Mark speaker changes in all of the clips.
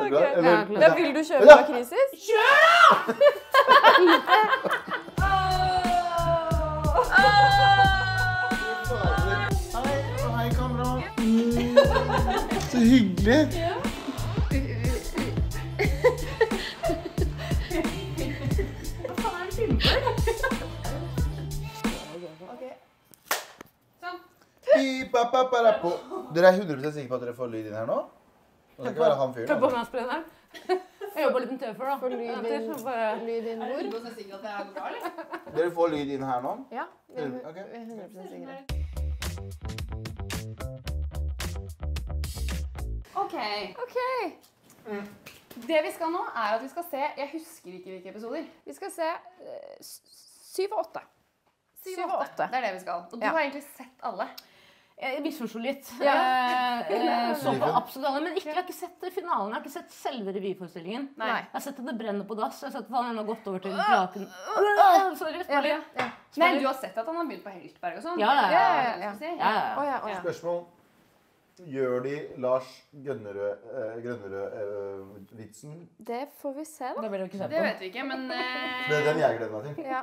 Speaker 1: Du klar? Eller-
Speaker 2: Ja,
Speaker 3: da vil du kjøre
Speaker 1: Ja.
Speaker 3: lakrisis?
Speaker 1: Kjør, da! Så hyggelig. Bi-ba-ba-ba-da-po. Dere er 100 sikre på at dere får lyd inn her nå? Ikke være han fyren.
Speaker 2: på. Jeg jobba litt med TV før, da.
Speaker 3: Får lyd inn.
Speaker 2: bare-
Speaker 3: Lyd inn hvor?
Speaker 4: sikker at det her går bra, eller?
Speaker 1: Dere får lyd inn her nå?
Speaker 3: Ja, vi er,
Speaker 1: Mm, ok.
Speaker 3: er 100 sikre.
Speaker 4: OK.
Speaker 3: OK,
Speaker 4: Det vi skal nå, er at vi skal se Jeg husker ikke hvilke episoder.
Speaker 3: vi skal se eh, syv og åtte.
Speaker 4: Syv og åtte. Det er det vi skal. Og du
Speaker 3: Ja.
Speaker 4: har egentlig sett alle.
Speaker 2: Jeg misforsto litt.
Speaker 3: Ja.
Speaker 2: Eh, eh, så på absolutt alle, men ikke, jeg har ikke sett finalen. Jeg har ikke sett selve revyforestillingen.
Speaker 4: Nei.
Speaker 2: Jeg har sett at det brenner på dass. Jeg har sett at han har gått over til kraken. Øh, Sorry.
Speaker 3: Ja, ja,
Speaker 4: Men du har sett at han har begynt på Heltberg og sånn?
Speaker 2: Ja, ja, ja.
Speaker 3: Ja, ja, ja.
Speaker 4: Skal vi si?
Speaker 2: Ja, ja, ja.
Speaker 3: ja.
Speaker 1: Spørsmål. Gjør de Lars Gønnerød, eh, Grønnerød-vitsen?
Speaker 3: Det får vi se, da.
Speaker 2: Det
Speaker 4: Det vet vi ikke, men eh,
Speaker 1: det er den jeg gleder meg til.
Speaker 3: Ja.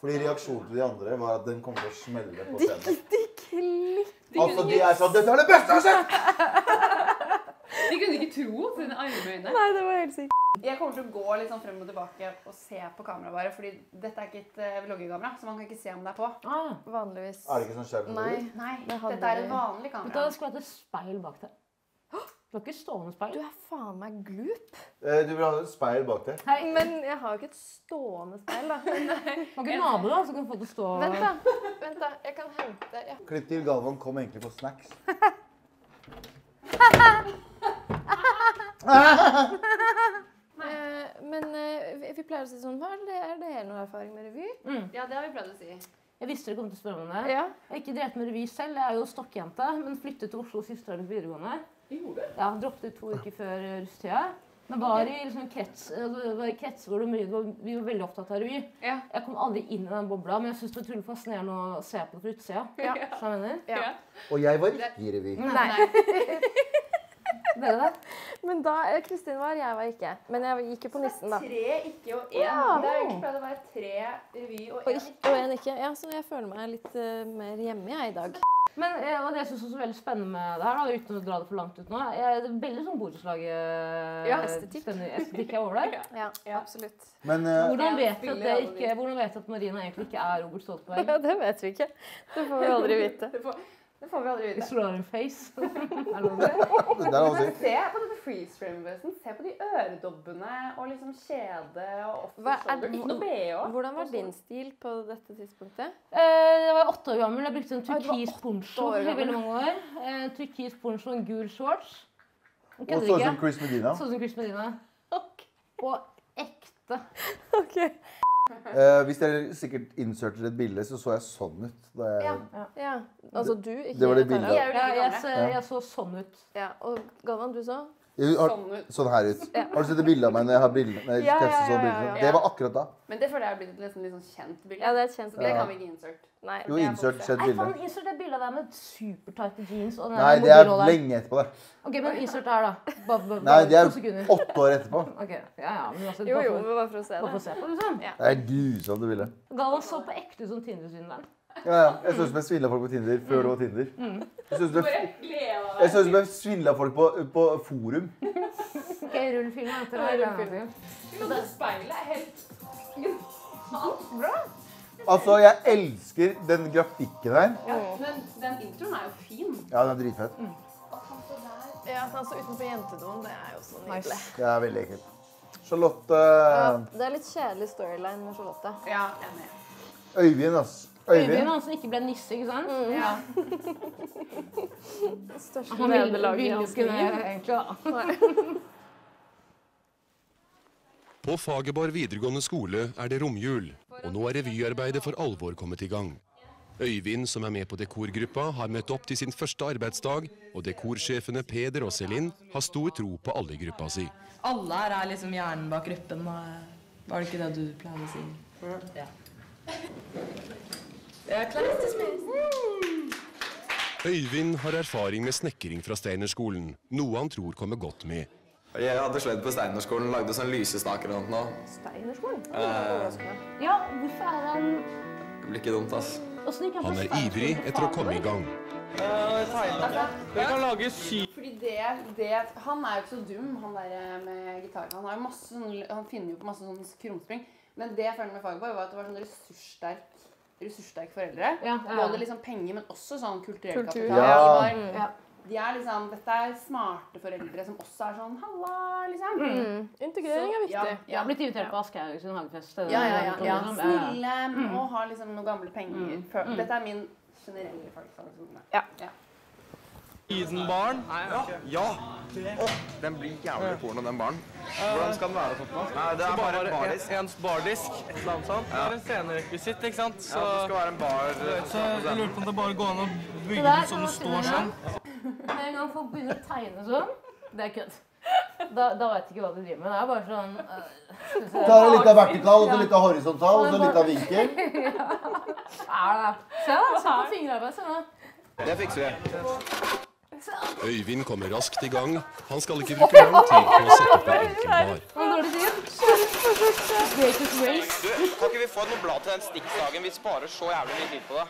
Speaker 1: Fordi reaksjonen til de andre var at den kommer til å smelle på scenen.
Speaker 3: De.
Speaker 1: Altså, de er sånn Dette er det beste jeg har sett!
Speaker 4: De kunne ikke tro sine arme øyne.
Speaker 3: Nei, det var helt sykt.
Speaker 4: Jeg kommer til å gå litt sånn frem og tilbake og se på kameraet bare, fordi dette er ikke et uh, vloggekamera, så man kan ikke se om det er på.
Speaker 2: Ah,
Speaker 3: Vanligvis.
Speaker 1: Er det ikke sånn skjerm?
Speaker 3: Nei.
Speaker 4: Nei,
Speaker 3: Det hadde
Speaker 4: dette er
Speaker 3: en
Speaker 4: et vanlig kamera.
Speaker 2: Men det skulle hatt et speil bak deg. Du har ikke stående speil?
Speaker 3: Du er faen meg glup.
Speaker 1: Eh, Du vil ha et speil bak deg?
Speaker 2: Hei,
Speaker 3: Men jeg har jo ikke et stående speil, da.
Speaker 2: Har ikke nabo da, så kan du få det stå
Speaker 3: Vent, da. Vent da, Jeg kan hente ja.
Speaker 1: Klipp til Galvan kom egentlig på snacks.
Speaker 3: Eh, Men eh, vi, pleier å si sånn Hva er det, er det noe erfaring med revy?
Speaker 4: Ja, det har vi pleid å si.
Speaker 2: Jeg visste du kom til å spørre om det.
Speaker 3: Ja.
Speaker 2: Jeg har ikke drevet med revy selv, jeg er jo stokkjente, men flyttet til Oslo siste år på videregående. Ja, droppet ut to uker før russetida. Men var i liksom, krets, altså, det var i kretser hvor mye- vi var veldig opptatt av revy.
Speaker 4: Ja.
Speaker 2: Jeg kom aldri inn i den bobla, men jeg syns det var utrolig fascinerende å se på det fra utsida.
Speaker 3: Ja.
Speaker 2: Jeg?
Speaker 3: Ja.
Speaker 1: Og jeg var ikke i revy.
Speaker 3: Nei.
Speaker 2: Dere der?
Speaker 3: Men da eh, Kristin var, jeg var ikke. Men jeg gikk jo på nissen, da.
Speaker 4: Tre ikke og én.
Speaker 3: Ja.
Speaker 4: Det har ikke pleid å være tre revy og
Speaker 3: Og,
Speaker 4: én
Speaker 3: ikke, og en ikke. Ja, så jeg føler meg litt uh, mer hjemme jeg i dag.
Speaker 2: Men eh, og det jeg også er veldig spennende med det her, da, uten å dra det for langt ut nå, er det er veldig sånn borettslag
Speaker 3: Ja, estetikk.
Speaker 2: estetikk er over der.
Speaker 3: Ja,
Speaker 4: Ja.
Speaker 3: absolutt.
Speaker 1: Men uh,
Speaker 2: Hvordan vet, at det ikke, hvordan vet at Marina egentlig ikke er Robert Stoltenberg?
Speaker 3: Ja, det vet vi ikke. Det får vi aldri vite.
Speaker 4: Det får, vi aldri vite.
Speaker 2: Solar face. har det face. å
Speaker 1: det der er
Speaker 4: se på dette freeze frame-bevegelsen. Se på de øredobbene og liksom kjede og off
Speaker 3: det-
Speaker 4: Ikke noe BH.
Speaker 3: Hvordan var din stil på dette tidspunktet?
Speaker 2: Eh, Jeg var åtte år gammel. Jeg brukte en turkis poncho i veldig mange år. Eh, En turkis poncho og en gul shorts.
Speaker 1: Og sånn som Chris Medina.
Speaker 2: Sånn som Chris Medina. Og ekte.
Speaker 3: Ok.
Speaker 1: Eh, hvis dere sikkert inserter et bilde, så så jeg sånn ut. Da jeg,
Speaker 4: Ja.
Speaker 3: Ja. Altså du, ikke
Speaker 1: Det var det
Speaker 3: Tara.
Speaker 1: bildet.
Speaker 4: De er
Speaker 2: Ja, jeg, så, jeg så sånn ut.
Speaker 3: Ja, og Galvan, du så?
Speaker 1: Har,
Speaker 4: Sånn ut.
Speaker 1: sånn her ut.
Speaker 3: Ja.
Speaker 1: Har du sett et bilde av meg når jeg har brillene? Når jeg
Speaker 3: Ja, ja, ja, ja,
Speaker 4: ja.
Speaker 1: Det var akkurat da.
Speaker 4: Men det føler jeg er blitt et liksom, litt sånn kjent bilde.
Speaker 3: Ja, det er et kjent
Speaker 4: bilde. det kan vi ikke insert.
Speaker 3: Nei.
Speaker 1: Jo,
Speaker 4: er
Speaker 1: insert
Speaker 2: kjent
Speaker 1: bilde.
Speaker 2: insert det bildet der med supertighte jeans og den
Speaker 1: Nei, det er lenge etterpå, det.
Speaker 2: Ok, men insert her, da. Bare, bare,
Speaker 1: Nei, det er åtte år etterpå.
Speaker 2: Ok, ja, ja, men altså,
Speaker 3: Jo, jo, men bare for å se
Speaker 2: Bare for å
Speaker 3: det.
Speaker 2: se på, liksom.
Speaker 3: Ja.
Speaker 1: Det er grusomt det bildet.
Speaker 2: Galvan så på ekte ut som Tinder-svindleren.
Speaker 1: Ja, ja. Jeg så ut som jeg svindla folk på Tinder før det var Tinder. Jeg så ut som jeg, jeg så ut som jeg svindla folk på, på forum.
Speaker 2: Ok, rull filmen etter
Speaker 4: Ja,
Speaker 2: det.
Speaker 4: rull filmen. Det speilet er helt bra.
Speaker 1: Altså, jeg elsker den grafikken der.
Speaker 4: ja, Men den introen er jo fin.
Speaker 1: Ja, den er dritfett.
Speaker 3: Ja, at han så utenfor jentedoen, det er jo så nydelig.
Speaker 2: Nice.
Speaker 1: Det er veldig ekkelt. Charlotte
Speaker 3: Ja, det er litt kjedelig storyline med Charlotte.
Speaker 4: Ja, enig.
Speaker 1: Øyvind, ass.
Speaker 2: Øyvind, han som ikke ble nisse, ikke sant?
Speaker 4: Ja.
Speaker 3: Det største
Speaker 2: Han ville
Speaker 3: nederlaget i hans
Speaker 2: ikke det,
Speaker 3: liv.
Speaker 2: egentlig, da.
Speaker 5: På Fagerborg videregående skole er det romjul, og nå er revyarbeidet for alvor kommet i gang. Øyvind, som er med på dekorgruppa, har møtt opp til sin første arbeidsdag, og dekorsjefene Peder og Selin har stor tro på alle i gruppa si.
Speaker 6: Alle her er liksom hjernen bak gruppen. Var det ikke det du pleide å si? Ja. Klar.
Speaker 5: Øyvind har erfaring med snekring fra Steinerskolen, noe han tror kommer godt med.
Speaker 7: Jeg hadde sledd på Steinerskolen og lagde sånn lysestaker og noe.
Speaker 8: Steinerskolen?
Speaker 7: Eh,
Speaker 2: Ja, hvorfor er han
Speaker 7: det blir ikke dumt, ass.
Speaker 2: Han
Speaker 5: er ivrig etter å komme i gang.
Speaker 9: Dere kan lage sykt
Speaker 4: Fordi det, det Han er jo ikke så dum, han der med gitar. Han, har masse, sånn- han finner jo på masse sånn krumspring. Men det jeg følte med Fagerborg, var at det var sånn ressurssterk ressurssterke foreldre.
Speaker 2: Ja, ja.
Speaker 4: Både liksom penger, men også sånn kulturell
Speaker 8: Kultur.
Speaker 4: kapital.
Speaker 1: Ja.
Speaker 4: De, var, de er liksom, Dette er smarte foreldre som også er sånn Halla, liksom.
Speaker 8: Mm. Integrering er viktig.
Speaker 4: Ja,
Speaker 2: Jeg har blitt invitert på Aschehoug sin hagefest.
Speaker 4: ja, ja, ja, ja.
Speaker 2: Ja, ja.
Speaker 4: Snille og har liksom noen gamle penger.
Speaker 2: Mm. Mm.
Speaker 4: Dette er min generelle folkefagsskole.
Speaker 8: Ja.
Speaker 9: Isenbarn.
Speaker 7: Ja! Oh, den blir jævlig porno, den baren. Hvordan skal den være? sånn? Nei, det er bare en bardisk.
Speaker 9: En, en bardisk, et eller annet sånt. Det er en scenerekvisitt, ikke sant? Så,
Speaker 7: Ja, det skal være en bar.
Speaker 9: så jeg lurer på om det bare går an å bygge den så den står sånn.
Speaker 2: Med en gang folk begynner å tegne sånn, det er kødd. Da, da vet jeg ikke hva de driver med. Det er bare sånn uh,
Speaker 1: Ta litt av vertikal, og så litt av horisontal, og så litt av vinkel.
Speaker 2: ja. Se da, se på da.
Speaker 7: Det fikser vi.
Speaker 5: Øyvind kommer raskt i gang. Han skal ikke bruke lang tid på å sette opp en enkel bar.
Speaker 10: Du, kan ikke vi få noe blad til den stikksagen? Vi sparer så jævlig mye tid på det.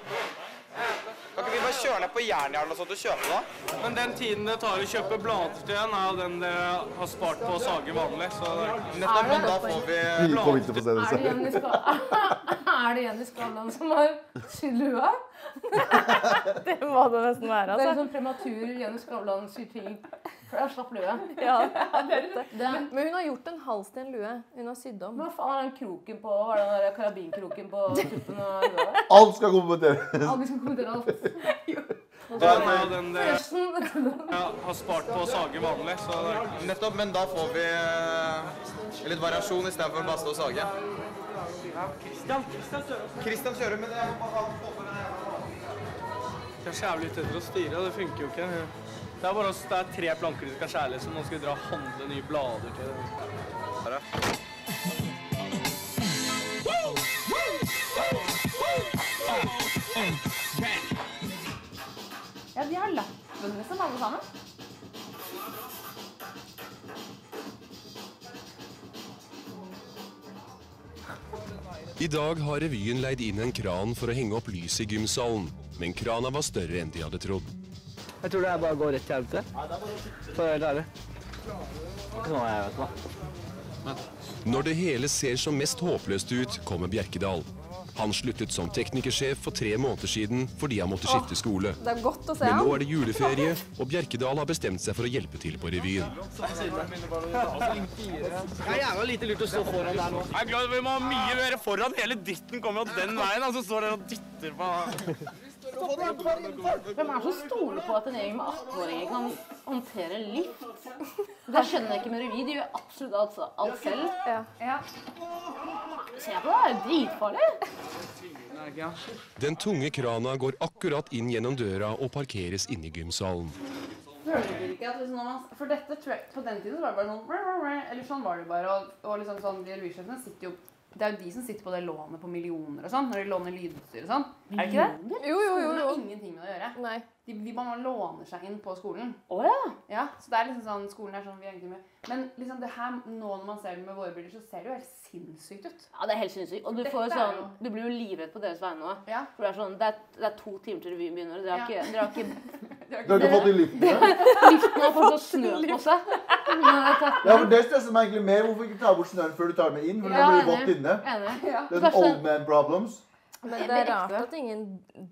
Speaker 10: Kan ikke vi bare kjøre ned på Jernjern og sånt og kjøpe det?
Speaker 9: Men den tiden det tar å kjøpe blader til den, er jo den dere har spart på å sage vanlig. Så
Speaker 10: Nettopp, men da får vi
Speaker 1: se det
Speaker 2: Er det
Speaker 1: selv.
Speaker 2: Jenny Skavlan er det Jenny Skavlan som har sydd lua?
Speaker 8: Det må det nesten være. Altså.
Speaker 2: Det er
Speaker 8: altså.
Speaker 2: sånn prematur Jenny Skavlan-syting. Jeg slapp lue.
Speaker 8: Ja, det er det.
Speaker 2: Det,
Speaker 8: Men hun har gjort en hals til en lue. Hun har sydd om.
Speaker 2: hva faen er den kroken på Hva er den der karabinkroken på tuppen av lua?
Speaker 1: Alt skal kommenteres.
Speaker 2: Alle skal kommentere alt.
Speaker 9: den er den dere ja, har spart på å sage vanlig. Så
Speaker 7: Nettopp, men da får vi eh, litt variasjon istedenfor bare stå og sage. Kristian kjører med det.
Speaker 9: jeg er så jævlig ute etter å styre, det funker jo ikke. Det er bare oss, det er tre planker du skal skjære, liksom. Nå skal vi dra og handle nye blader til det.
Speaker 4: Ja, de har lappen liksom, alle sammen.
Speaker 5: I dag har revyen leid inn en kran for å henge opp lys i gymsalen. Men krana var større enn de hadde trodd.
Speaker 9: Jeg tror det er bare å gå rett til helvete. For å være helt ærlig. Sånn er jeg, vet du.
Speaker 5: Når det hele ser som mest håpløst ut, kommer Bjerkedal. Han sluttet som teknikersjef for tre måneder siden fordi han måtte skifte skole.
Speaker 8: Det er godt å se
Speaker 5: Men nå er det juleferie, og Bjerkedal har bestemt seg for å hjelpe til på revyen.
Speaker 9: Det er jævla lite lurt å stå foran der nå. Jeg er glad vi må ha mye mer foran. Hele dritten kommer jo den veien, og så står dere og dytter på
Speaker 2: Hvem er det som stoler på at en gjeng med 18-åringer kan håndtere lift? Det skjønner jeg ikke med revy. De gjør absolutt alt, alt selv.
Speaker 8: Ja.
Speaker 2: Se på det, det er jo dritfarlig.
Speaker 5: Den tunge krana går akkurat inn gjennom døra og parkeres inne i gymsalen.
Speaker 4: Liksom For dette tror jeg, på den tiden var det bare sånn rah, rah, Eller sånn var det bare. Og, og liksom sånn, de revysjefene sitter jo Det er jo de som sitter på det lånet på millioner og sånn, når de låner lydutstyr og sånn. Er det ikke det?
Speaker 8: Jo, jo, jo.
Speaker 4: Skolen
Speaker 8: jo.
Speaker 4: har ingenting med det å gjøre.
Speaker 8: Nei.
Speaker 4: De, de bare låner seg inn på skolen.
Speaker 2: Oh, ja.
Speaker 4: Ja, så det er liksom sånn, skolen er sånn vi egentlig med. Men liksom det her, nå når man ser det med våre bilder, så ser det jo helt sinnssykt ut.
Speaker 2: Ja, det er helt sinnssykt. Og du, får jo sånn, du blir jo livredd på deres vegne òg.
Speaker 4: Ja.
Speaker 2: For det er sånn, det er, det er to timer til revyen begynner, og dere har ikke, dere har ikke
Speaker 1: Du har ikke fått i lyftene?
Speaker 2: Lyftene har fått snø på seg.
Speaker 1: Ja, for Det stresser meg egentlig mer. Hvorfor ikke ta bort snøen før du tar den inn? For
Speaker 2: Ja,
Speaker 1: det
Speaker 2: blir
Speaker 1: vått inne.
Speaker 2: Enig.
Speaker 1: Det er sånn old man problems.
Speaker 8: Men
Speaker 2: Det
Speaker 8: er rart at ingen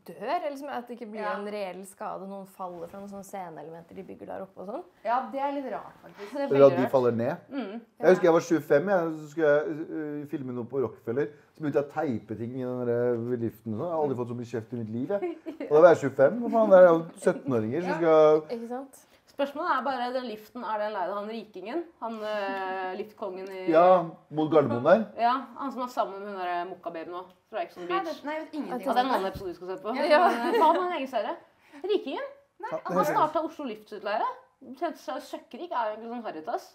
Speaker 8: dør, eller liksom at det ikke blir
Speaker 4: Ja.
Speaker 8: en reell skade. Noen faller fra noen sånne sceneelementer de bygger der oppe og sånn.
Speaker 4: Ja, det er litt rart, faktisk.
Speaker 2: Er
Speaker 1: Eller at de faller ned. Jeg husker jeg var 25, jeg, så skulle jeg uh, filme noe på Rockefeller. Så begynte jeg å teipe ting i den øh, liften. sånn. Jeg har aldri fått så mye kjeft i mitt liv. Jeg. Og da var jeg 25. Hva faen, det er jo 17-åringer som skal
Speaker 8: Ikke sant?
Speaker 2: Spørsmålet er bare, den liften, er den leid av han rikingen? Han uh, liftkongen i...
Speaker 1: Ja, mot Gardermoen der.
Speaker 2: Ja, han som er sammen med hun der mokkababyen nå, fra Exxon Beach.
Speaker 4: Nei, det, nei, jeg vet ingenting
Speaker 2: Ja, det er en
Speaker 4: om
Speaker 2: annen
Speaker 4: det.
Speaker 2: episode vi skal se på.
Speaker 8: Ja.
Speaker 2: Men, eh, Han har en egen serie. Rikingen.
Speaker 1: Nei,
Speaker 2: Han
Speaker 1: er
Speaker 2: starta Oslo Liftsutleie. Søkkrik er jo egentlig sånn Haritas.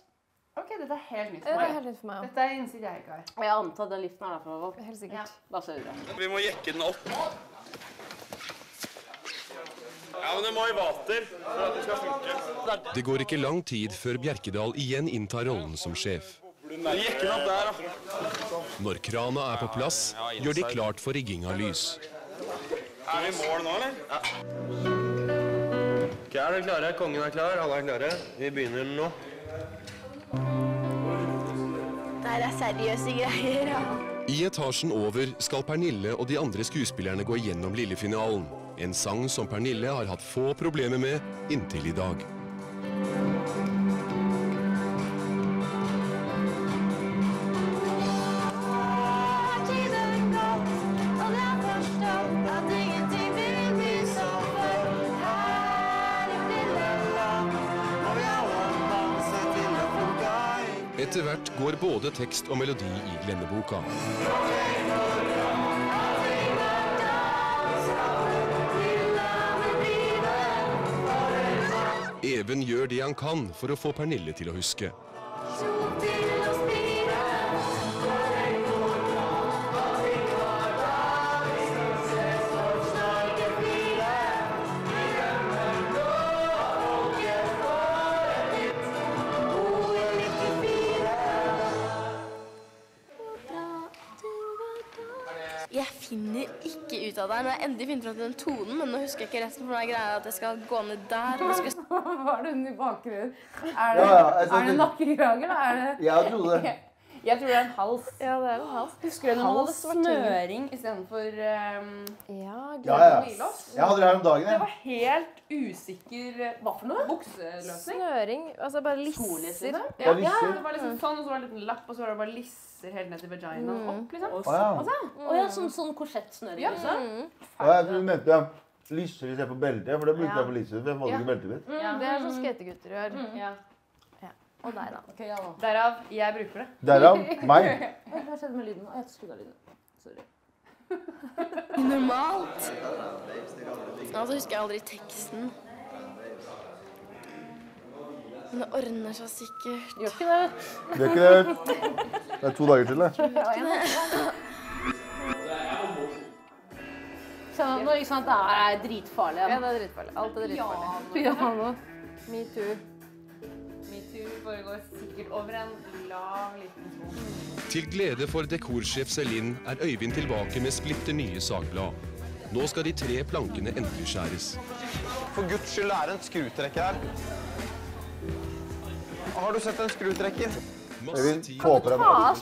Speaker 4: Ok, dette er helt nytt
Speaker 8: Det
Speaker 4: for
Speaker 8: er
Speaker 4: meg.
Speaker 8: helt nytt for meg.
Speaker 4: Dette er innsikt jeg ikke har.
Speaker 2: Og jeg antar den liften er derfra. fall.
Speaker 8: Helt sikkert.
Speaker 2: Ja. Da ser vi det.
Speaker 10: Vi må jekke den opp.
Speaker 9: Ja, men det må i vater for at det skal funke.
Speaker 5: Det går ikke lang tid før Bjerkedal igjen inntar rollen som sjef. Når krana er på plass, gjør de klart for rigging av lys.
Speaker 9: Er vi i mål nå, eller? Ja. Er dere klare? Kongen er klar, alle er klare. Vi begynner nå.
Speaker 8: Det her er seriøse greier. Ja.
Speaker 5: I etasjen over skal Pernille og de andre skuespillerne gå gjennom lillefinalen. En sang som Pernille har hatt få problemer med inntil i dag. Etter hvert går både tekst og melodi i glemmeboka. Even gjør det han kan for å få Pernille til å huske.
Speaker 8: Jeg finner ikke ut av det. Når jeg endelig finner fram til den tonen, men nå husker jeg ikke resten. For nå greia at jeg skal gå ned der. Og skal...
Speaker 4: Var det under bakgrunnen? Er det,
Speaker 1: Ja, ja, jeg
Speaker 4: er det
Speaker 1: det-
Speaker 4: nakkekrage, eller er det
Speaker 1: Jeg trodde det.
Speaker 4: Jeg tror det er en hals.
Speaker 8: Ja, det er en hals.
Speaker 4: Husker du når man hadde snøring istedenfor um,
Speaker 8: Ja,
Speaker 1: Ja, ja.
Speaker 4: glidelås?
Speaker 1: Jeg hadde det her om dagen.
Speaker 4: Det var helt usikker eh, Hva for noe? Bukseløsning.
Speaker 8: Snøring. Altså bare lisser.
Speaker 4: Ja,
Speaker 1: Ja,
Speaker 4: ja, det var liksom sånn, og så var det en liten lapp, og så var det bare lisser helt ned til vaginaen opp, liksom.
Speaker 1: Å ja.
Speaker 2: Og ja, sånn, sånn korsettsnøring,
Speaker 4: Ja.
Speaker 2: liksom?
Speaker 1: Ja, jeg trodde du mente se på beltet, for det brukte
Speaker 8: Ja.
Speaker 1: jeg på lisser. For jeg
Speaker 4: Ja.
Speaker 1: ikke beltet mitt.
Speaker 8: Ja, det er sånn skategutter gjør.
Speaker 4: Ja.
Speaker 8: Og deg, da.
Speaker 2: Okay, ja da.
Speaker 4: Derav jeg bruker det.
Speaker 1: Derav meg.
Speaker 2: Hva skjedde med lyden? Jeg skrudde av lyden. Sorry.
Speaker 8: Normalt. Altså husker jeg aldri teksten. Men det ordner seg sikkert.
Speaker 2: Gjør ikke det,
Speaker 1: er ikke det. Det er to dager til, det.
Speaker 2: Nå, ikke sant? Det er dritfarlig.
Speaker 8: Ja, det er dritfarlig. Alt er dritfarlig.
Speaker 2: Piano.
Speaker 8: Metoo.
Speaker 4: Metoo foregår sikkert over en lav, liten sko.
Speaker 5: Til glede for dekorsjef Selin er Øyvind tilbake med splitter nye sagblad. Nå skal de tre plankene endelig skjæres.
Speaker 10: For guds skyld, det er en skrutrekker her. Har du sett en skrutrekker?
Speaker 5: Masse vil
Speaker 1: få på deg
Speaker 2: Ah,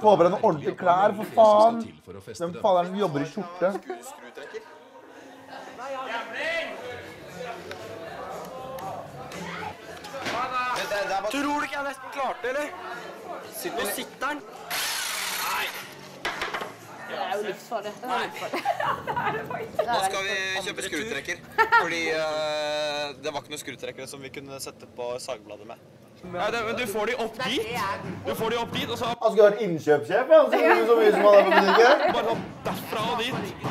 Speaker 1: få på deg noen ordentlige klær, for faen! Hvem faen er det som jobber i skjorte?
Speaker 9: Tror du ikke jeg nesten klarte det, eller? Nå sitter den.
Speaker 2: Det er jo livsfarlig.
Speaker 10: Nå skal vi kjøpe skrutrekker. Fordi uh, det var ikke noen skrutrekkere som vi kunne sette på sagbladet med.
Speaker 9: Nei, det, men du får de opp dit. Du får de opp dit, og så
Speaker 1: Han skulle vært innkjøpssjef, ja. Så mye så mye som han er på butikken.
Speaker 9: bare sånn derfra og dit.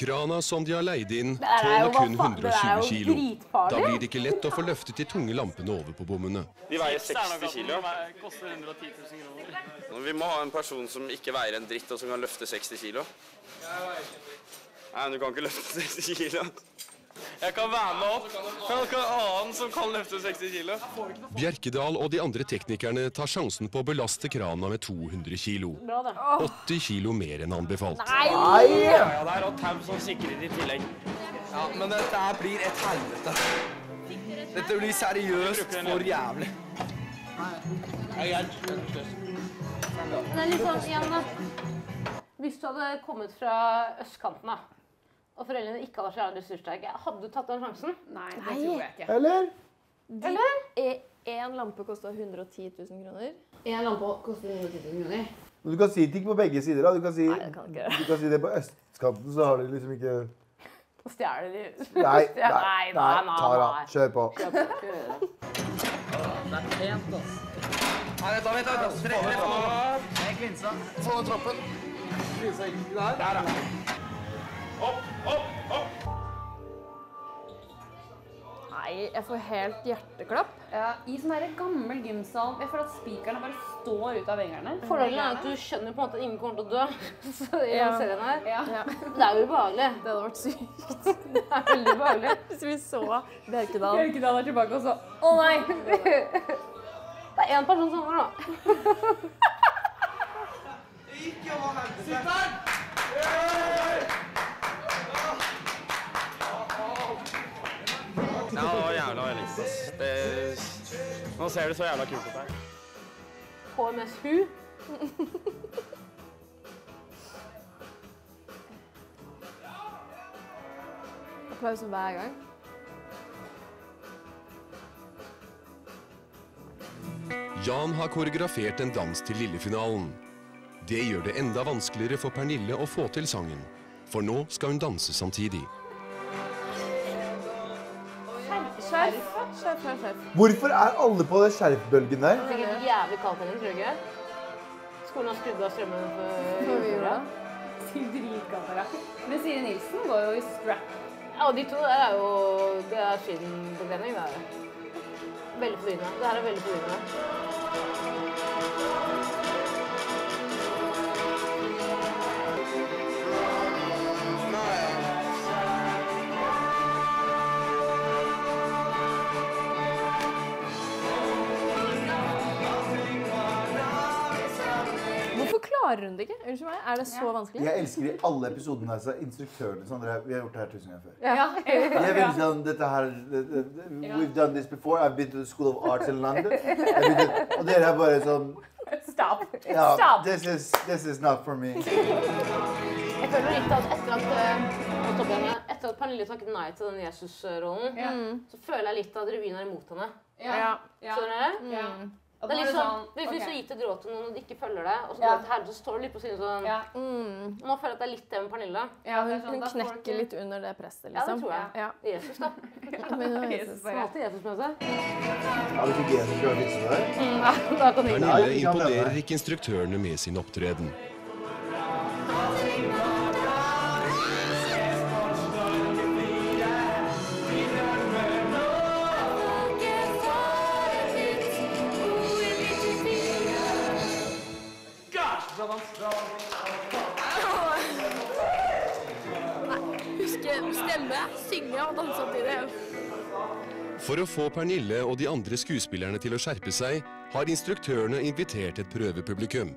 Speaker 5: Krana som de har leid inn,
Speaker 2: er
Speaker 5: tåler kun
Speaker 2: hva faen- det er
Speaker 5: 120
Speaker 2: jo
Speaker 5: kilo. Da blir det ikke lett å få løftet de tunge lampene over på bommene.
Speaker 9: De veier 60 kilo. Koster 110 000 kroner.
Speaker 10: Vi må ha en person som ikke veier en dritt, og som kan løfte 60 kilo. Nei, men du kan ikke løfte 60 kilo.
Speaker 9: Jeg kan være med opp. Kan er ha annen som kan løfte 60 kilo?
Speaker 5: Bjerkedal og de andre teknikerne tar sjansen på å belaste krana med 200 kilo. 80 kilo mer enn anbefalt.
Speaker 9: Ja, ja, er og tau som sikrer i tillegg.
Speaker 7: Ja, men dette her blir et helvete. Dette blir seriøst for jævlig.
Speaker 2: Men litt sånn igjen, da. Hvis du hadde kommet fra østkanten, da, og foreldrene ikke hadde så ressurssterke, hadde du tatt den sjansen?
Speaker 4: Nei, det tror jeg ikke.
Speaker 1: Eller? Eller?
Speaker 8: Én lampe kosta 110 000 kroner.
Speaker 4: En lampe koster 110 000 kroner.
Speaker 1: Men du kan si ting på begge sider. da. Du kan si,
Speaker 8: Nei, det kan ikke
Speaker 1: du kan si det på østkanten, så har de liksom ikke
Speaker 2: Og stjele de
Speaker 1: Nei, nei,
Speaker 2: nei, nei,
Speaker 1: nei, Tara,
Speaker 2: nei.
Speaker 1: kjør på.
Speaker 2: Kjør på, kjør.
Speaker 7: Nei, vent, da, vent, da, vent. Tre, tre, få Trekk linsa. Få den troppen. Linsa ikke der. Der, ja.
Speaker 9: Opp, opp, opp.
Speaker 2: Nei,
Speaker 3: jeg, får helt hjerteklapp.
Speaker 4: Ja, I sånn her gammel gymsal. Jeg føler at spikerne bare står ut av vengerne.
Speaker 2: Fordelen er at du skjønner på en måte at ingen kommer til å dø så i
Speaker 3: Ja.
Speaker 2: serien her.
Speaker 4: Ja.
Speaker 2: Det er jo ubehagelig.
Speaker 3: Det hadde vært sykt.
Speaker 2: Det er veldig ubehagelig.
Speaker 3: Hvis vi så Bjerkedal.
Speaker 4: Bjerkedal er tilbake og så
Speaker 2: Å nei! Det er én person som var, da.
Speaker 7: Ja, Nå ser det så jævla kult ut her.
Speaker 2: HMSU.
Speaker 3: Applaus hver gang.
Speaker 5: Jan har koreografert en dans til lillefinalen. Det gjør det enda vanskeligere for Pernille å få til sangen. For nå skal hun danse samtidig.
Speaker 3: Skjerf. Skjerf, skjerf, skjerf.
Speaker 1: Hvorfor er alle på den skjerfbølgen der?
Speaker 2: Det er sikkert jævlig kaldt henne, tror du ikke? Skolen har skrudd av strømmen for
Speaker 3: For det.
Speaker 4: Dritkaldt her. Men Siri Nilsen går jo i strap.
Speaker 2: Ja, og de to der er jo Det er skinnbekledning, det er det. Veldig forvirrende. Det her er veldig forvirrende.
Speaker 3: Klarer hun det ikke? Unnskyld meg, er det så vanskelig?
Speaker 1: Jeg elsker i alle episodene altså, instruktørene sånn, dere- Vi har gjort det her tusen ganger før.
Speaker 3: Ja.
Speaker 1: Jeg sånn, dette her, det- det- det- We've done this before. I've been to the School of Arts in London. Been to- Og dere er bare sånn
Speaker 4: Stop.
Speaker 1: ja,
Speaker 4: Stop.
Speaker 1: this is, this is not for me.
Speaker 2: Jeg føler litt at etter at, eh, etter at Pernille takket nei til den Jesus-rollen,
Speaker 4: Ja.
Speaker 2: så føler jeg litt at revyen er imot henne.
Speaker 4: Ja. Ja.
Speaker 2: Skjønner dere?
Speaker 4: Ja. Og
Speaker 2: Det er litt sånn, Hvis
Speaker 4: ok.
Speaker 2: hvis du så gitt et råd til noen og de ikke følger det, og så,
Speaker 4: Ja.
Speaker 2: det helvete, så står du litt på siden sånn
Speaker 4: Ja.
Speaker 2: Nå føler jeg at det er litt det med Pernille.
Speaker 4: Ja, det
Speaker 3: Hun,
Speaker 4: sånn,
Speaker 3: hun knekker
Speaker 4: folk...
Speaker 3: litt under det presset, liksom.
Speaker 2: Ja, det
Speaker 3: liksom.
Speaker 2: tror jeg.
Speaker 3: Ja.
Speaker 2: Jesus, da.
Speaker 3: Men hun Jesus.
Speaker 2: Alltid Jesus med seg.
Speaker 1: Ja, hvis ikke Jesus til å det.
Speaker 2: Da kan ingen
Speaker 5: Pernille imponerer ikke instruktørene med sin opptreden. For å få Pernille og de andre skuespillerne til å skjerpe seg, har instruktørene invitert et prøvepublikum.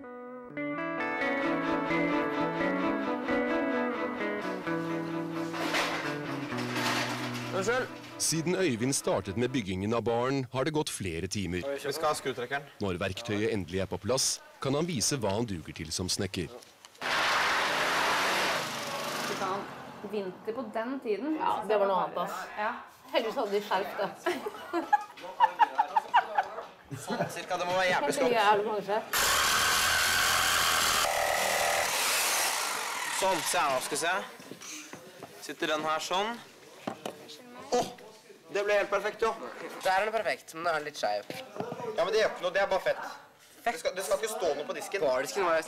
Speaker 10: Unnskyld.
Speaker 5: Siden Øyvind startet med byggingen av baren, har det gått flere timer.
Speaker 10: Vi skal ha skrutrekkeren.
Speaker 5: Når verktøyet endelig er på plass, kan han vise hva han duger til som snekker.
Speaker 4: Vinter på den tiden.
Speaker 2: Ja, det var noe annet, altså.
Speaker 4: Ja.
Speaker 2: Heldigvis hadde de skjerf, da.
Speaker 10: Sånn cirka. Det må være jævlig
Speaker 2: skjerp.
Speaker 10: Sånn. Se her nå, skal vi se. Sitter den her sånn. Oh, Det ble helt perfekt, jo.
Speaker 11: Der er det perfekt, men det er litt skeiv.
Speaker 10: Ja, men det gjør ikke noe. Det er bare fett. Det skal, det skal ikke stå noe på disken.
Speaker 11: Bardisken var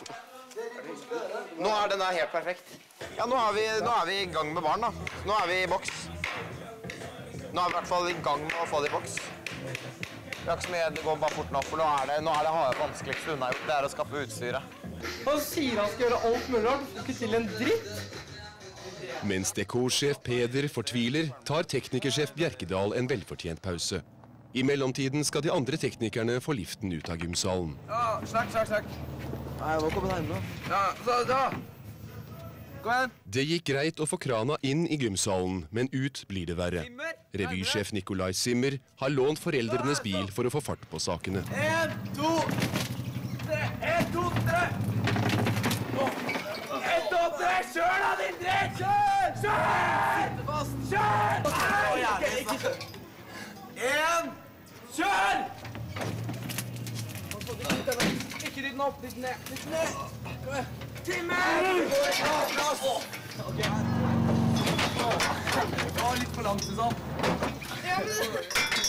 Speaker 10: Nå er den der helt perfekt. Ja, nå er, vi, nå er vi i gang med baren, da. Nå er vi i boks. Nå er vi i hvert fall i gang med å få det i boks. Det er ikke så mye, det går bare fort nå, for nå er det, nå er det vanskeligste unnagjort. Det er å skaffe utstyret.
Speaker 7: Han sier han skal gjøre alt mulig rart, ikke til en dritt.
Speaker 5: Mens dekorsjef Peder fortviler, tar teknikersjef Bjerkedal en velfortjent pause. I mellomtiden skal de andre teknikerne få liften ut av gymsalen.
Speaker 7: Ja, snakk, snakk, snakk.
Speaker 10: Nei, jeg må komme nærmere.
Speaker 7: Ja, da, da.
Speaker 5: Det gikk greit å få krana inn i gymsalen, men ut blir det verre. Revysjef Nicolai Simmer har lånt foreldrenes bil for å få fart på sakene.
Speaker 7: En, to, tre. En, to, tre. En, to, tre. Kjør da, din dritt! Kjør! Kjør! Kjør! Nei, ikke, ikke kjør. En, kjør! Ikke den opp, litt ned, litt ned. Timmer! Det var litt for langt, Susann.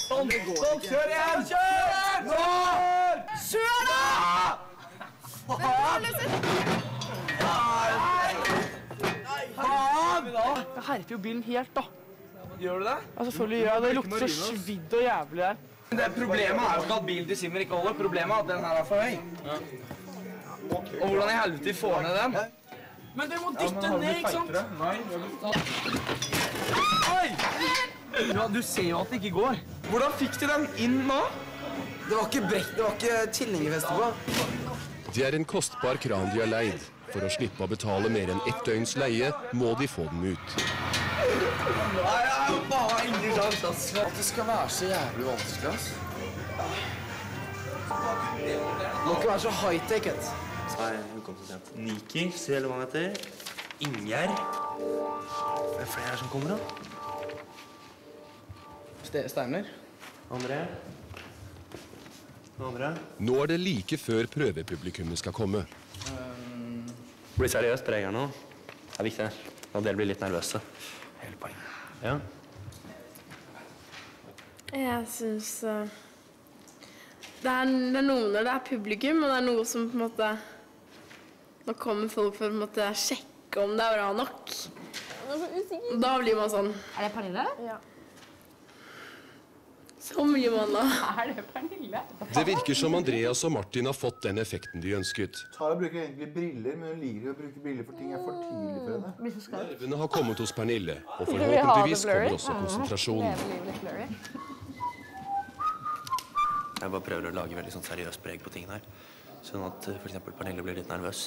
Speaker 7: Sånn, sånn, kjør igjen! Kjør! Nå! Kjør da! Faen! Faen! Det herper jo bilen helt, da.
Speaker 9: Gjør du det?
Speaker 12: Ja, selvfølgelig gjør jeg det. Det lukter så svidd og jævlig her.
Speaker 9: Det Problemet er jo ikke at bilen til Simmer ikke holder. Problemet er at den her er for høy. Og hvordan i helvete får ned den?
Speaker 12: Men dere må dytte ned, ikke sant?
Speaker 9: Nei. Ja, du ser jo at det ikke går. Hvordan fikk de den inn nå?
Speaker 11: Det var ikke brekk, det var ikke tilhengerfeste på.
Speaker 5: Det er en kostbar kran de har leid. For å slippe å betale mer enn ett døgns leie, må de få den ut.
Speaker 9: Nei, ingen sjanse, ass.
Speaker 11: At det skal være så jævlig vanskelig, ass.
Speaker 9: Det må ikke være så high-tech, et.
Speaker 13: Nei, hun kom så sent. Niki, se eller hva han heter. Ingjerd. Er flere her som kommer, da?
Speaker 9: Steiner?
Speaker 13: André? Andre?
Speaker 5: Nå er det like før prøvepublikummet skal komme.
Speaker 13: Bli seriøs, preger nå. Det er viktig. Og dere blir litt nervøse. Hele poenget. Ja.
Speaker 8: Jeg syns uh, det, er, det er noe når det er publikum, og det er noe som på en måte Nå kommer folk for å på en måte sjekke om det er bra nok. Da blir man sånn.
Speaker 2: Er det Pernille?
Speaker 8: Ja. Sånn blir man da.
Speaker 4: Er det Pernille?
Speaker 5: Det virker som Andreas og Martin har fått den effekten de ønsket.
Speaker 1: Tara bruker egentlig briller, men hun liker å bruke briller for ting er for tidlig for henne.
Speaker 5: Nervene har kommet hos Pernille, og forhåpentligvis kommer også konsentrasjonen.
Speaker 13: Jeg bare prøver å lage veldig sånn seriøst preg på tingene her. Sånn at f.eks. for eksempel Pernille blir litt nervøs.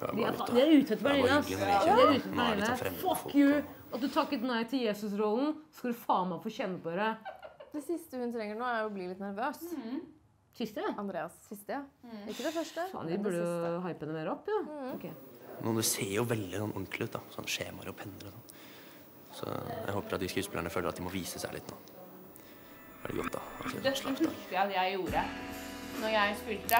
Speaker 13: Bare
Speaker 2: er, de er ute etter
Speaker 13: Det var
Speaker 2: Pernille, ass.
Speaker 13: vi
Speaker 2: er
Speaker 13: Nå er det litt
Speaker 2: Pernille.
Speaker 13: sånn
Speaker 2: Fuck you! At du takket nei til Jesus-rollen, skal du faen meg få kjenne på det.
Speaker 3: Det siste hun trenger nå, er å bli litt nervøs.
Speaker 2: Siste?
Speaker 3: Andreas siste, ja. Ikke det første.
Speaker 2: Faen, de burde jo hype henne mer opp, ja. Ok.
Speaker 13: Men det ser jo veldig sånn ordentlig ut, da. Sånn skjemaer og penner og sånn. Så jeg håper at de skuespillerne føler at de må vise seg litt nå. Er det godt, da? Altså,
Speaker 4: Dette husker jeg at jeg gjorde når jeg spilte.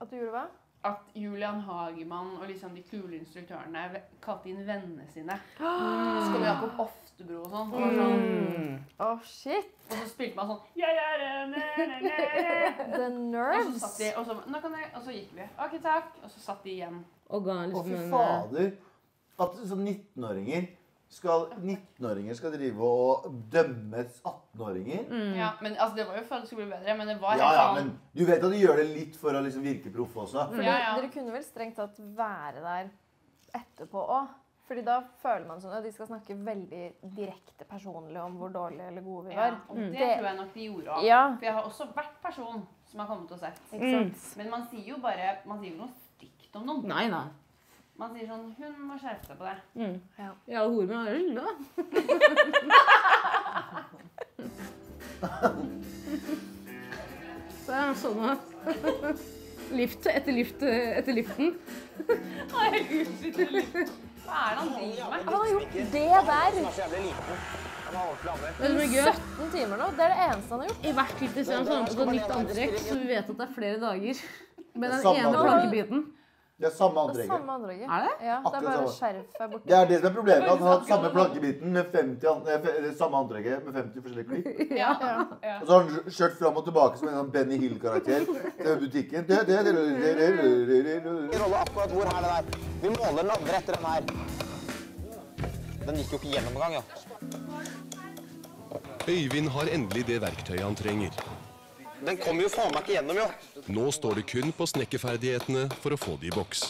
Speaker 3: At du gjorde hva?
Speaker 4: At Julian Hagemann og liksom de kule instruktørene kalte inn vennene sine.
Speaker 3: Mm.
Speaker 4: Så kom Jakob Oftebro og sånn. Og, sånn.
Speaker 3: Mm. Oh, shit!
Speaker 4: og så spilte man sånn ja, ja, ne, ne, ne.
Speaker 3: The
Speaker 4: Og
Speaker 3: nerves.
Speaker 4: så satt de, og så, Nå kan jeg, og så gikk vi. OK, takk. Og så satt de igjen.
Speaker 2: Og ga
Speaker 1: Å,
Speaker 2: liksom
Speaker 1: fy
Speaker 2: en
Speaker 1: fader. At sånn 19-åringer skal 19-åringer skal drive og dømme 18-åringer.
Speaker 4: Ja, men altså, Det var jo for at det skulle bli bedre, men det var
Speaker 1: Ja, ja,
Speaker 4: sånn
Speaker 1: men du vet at de gjør det litt for å liksom virke proffe også.
Speaker 3: Fordi
Speaker 4: Ja, ja.
Speaker 3: Dere kunne vel strengt tatt være der etterpå òg? Fordi da føler man sånn at de skal snakke veldig direkte personlig om hvor dårlige eller gode vi var.
Speaker 4: Ja, og det
Speaker 3: Det-
Speaker 4: tror jeg nok de gjorde òg.
Speaker 3: Ja.
Speaker 4: For jeg har også vært person som har kommet og sett.
Speaker 3: Sant?
Speaker 4: Men man sier jo bare Man sier jo noe stygt om noen.
Speaker 2: Nei, nei.
Speaker 4: Man sier sånn Hun må skjerpe seg på det.
Speaker 2: Mm.
Speaker 3: Ja.
Speaker 2: Ja, hore med øl, da. Så jeg så nå. Lift etter lift etter liften.
Speaker 4: Hva er det han driver med?
Speaker 3: Han har gjort det der
Speaker 2: Det som er gøy,
Speaker 3: 17 timer nå. Det er det eneste han har gjort.
Speaker 2: i hvert litt så har han på nytt antrekk, så vi vet at det er flere dager. Med den ene plankebiten.
Speaker 1: Det er samme antrekket.
Speaker 2: Er det?
Speaker 3: Ja, det er bare skjerfet borti.
Speaker 1: Det er det som er problemet. At han har samme plankebiten med 50, samme antrekket med 50 forskjellige klipp.
Speaker 2: Ja,
Speaker 3: ja.
Speaker 1: Og så har han kjørt fram og tilbake som en sånn Benny Hill-karakter til butikken. Det
Speaker 10: rolle akkurat hvor her det der. Vi måler den andre etter den her. Den gikk jo ikke gjennom engang, ja.
Speaker 5: Øyvind har endelig det verktøyet han trenger.
Speaker 10: Den kommer jo faen meg ikke gjennom, jo.
Speaker 5: Nå står det kun på snekkerferdighetene for å få det i boks.